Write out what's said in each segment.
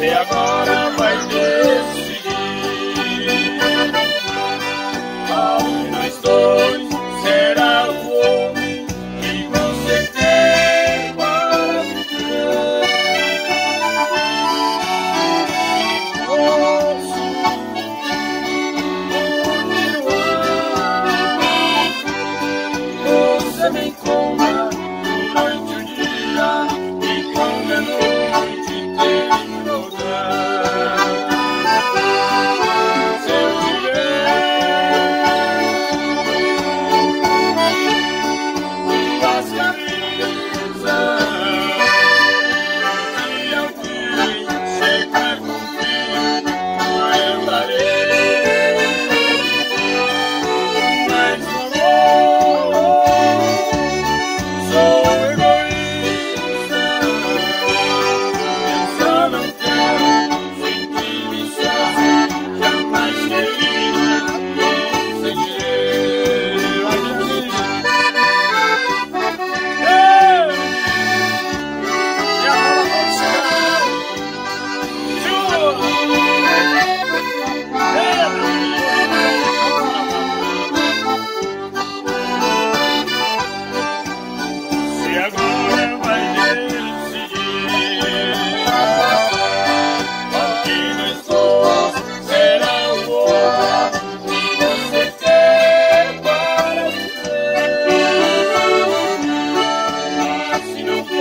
E agora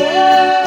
there.